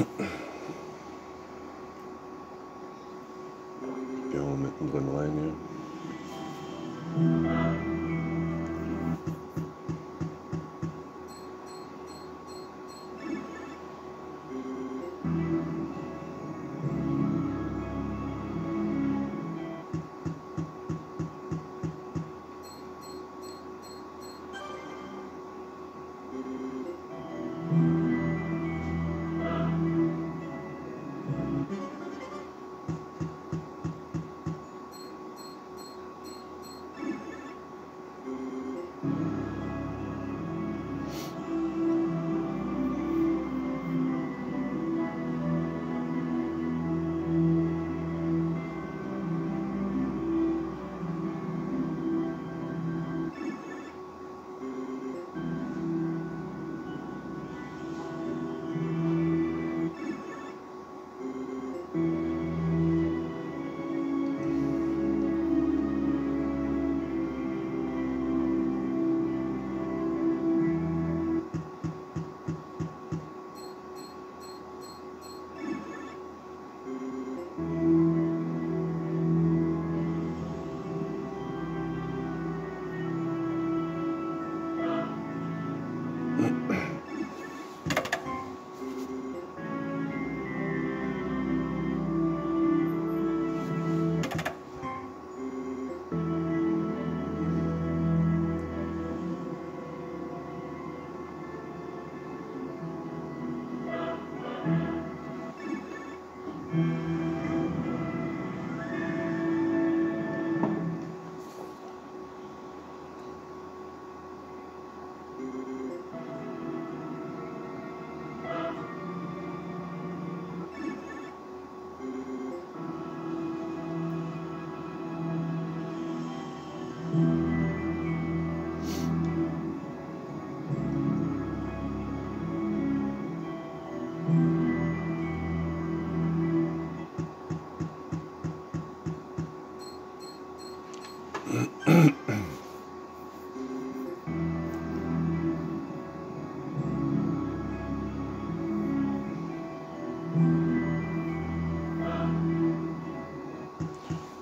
Mm-hmm.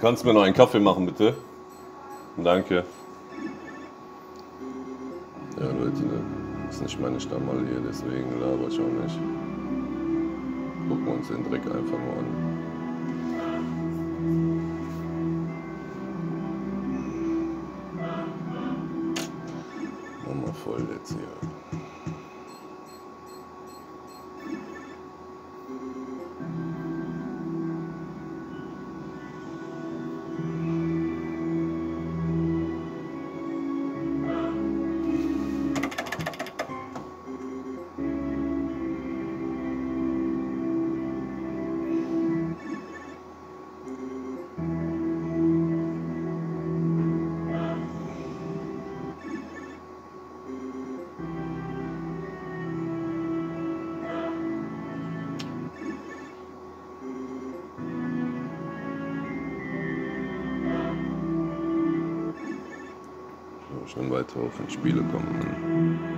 Kannst mir noch einen Kaffee machen, bitte? Danke. Ja, Leute, ne? Das ist nicht meine Stammal hier, deswegen laber ich auch nicht. Gucken wir uns den Dreck einfach nur an. Schon weiter auf ins Spiele kommen.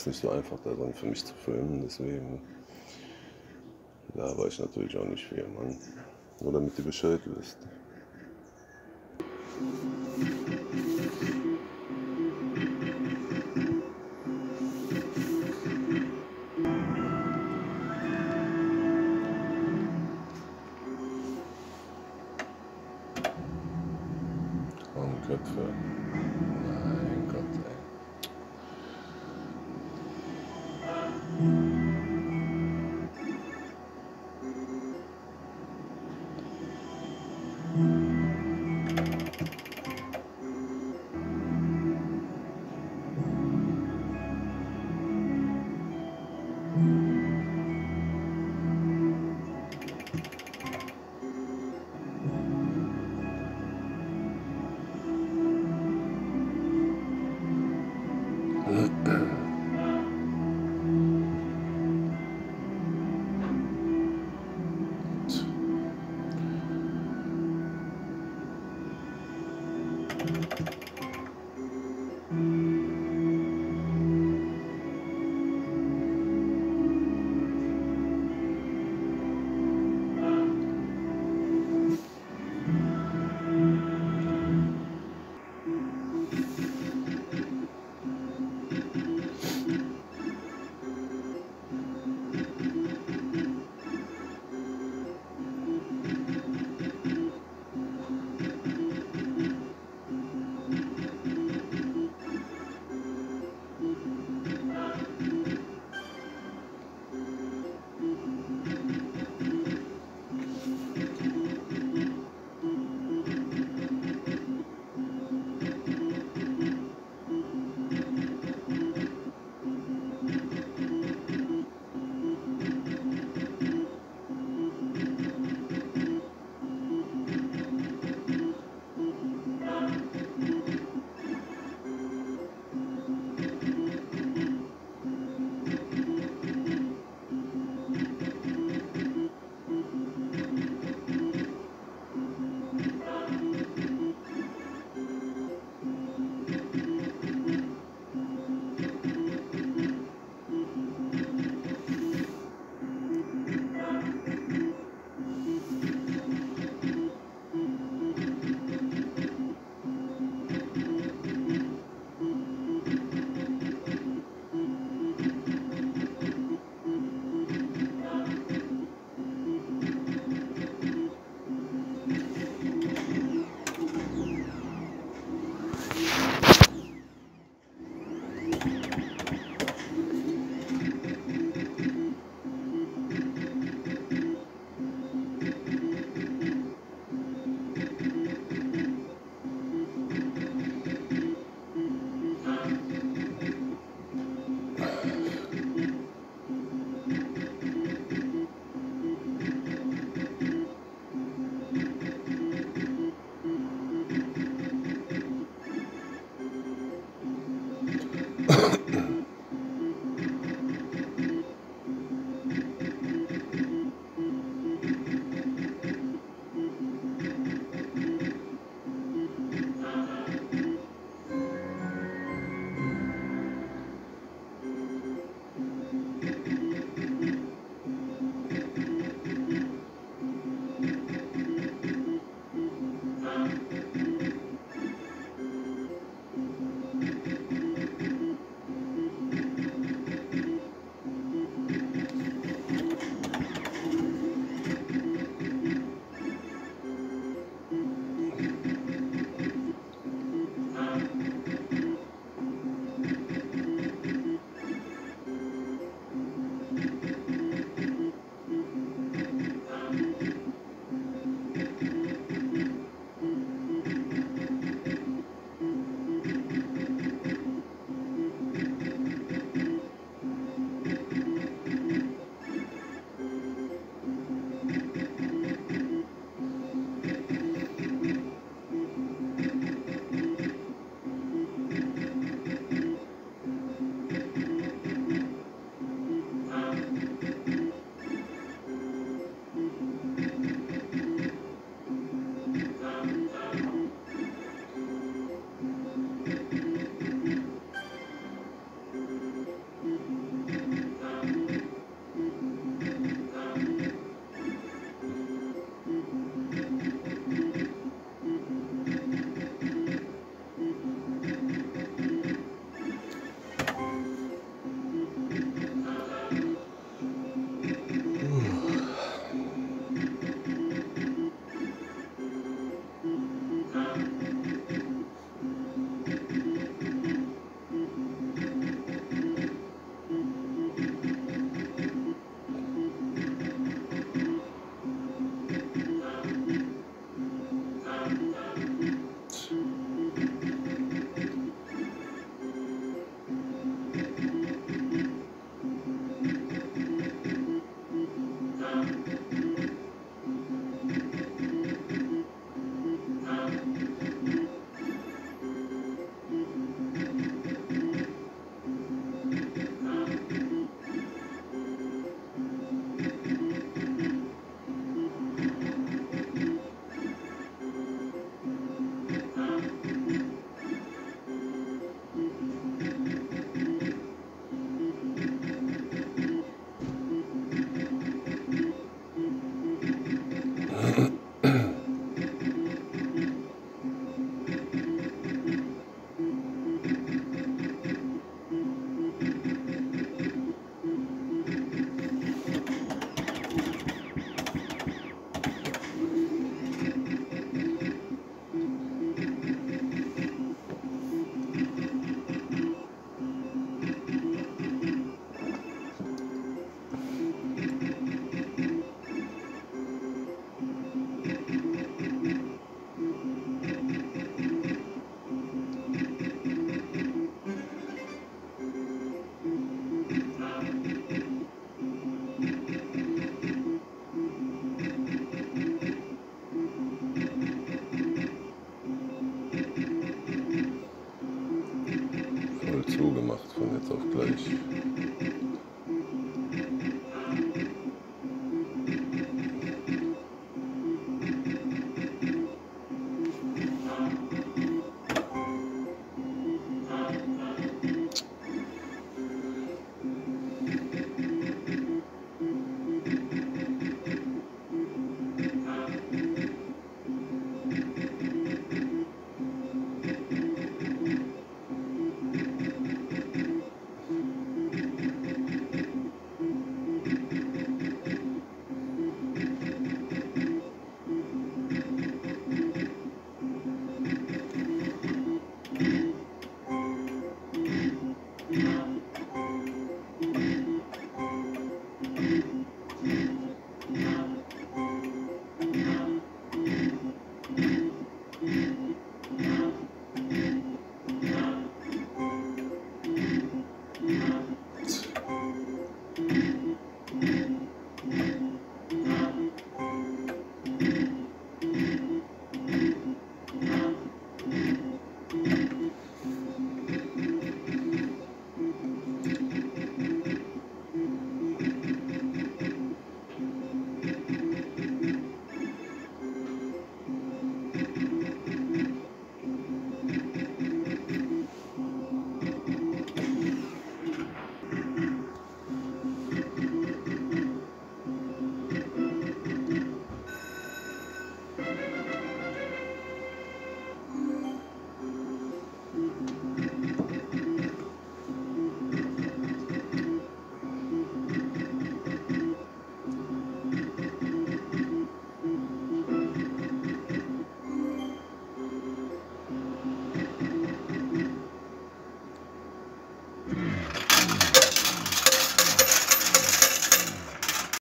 Ist nicht so einfach daran für mich zu filmen, deswegen laber ich natürlich auch nicht viel, Mann. Nur damit ihr Bescheid wisst. Köpfe. Yeah.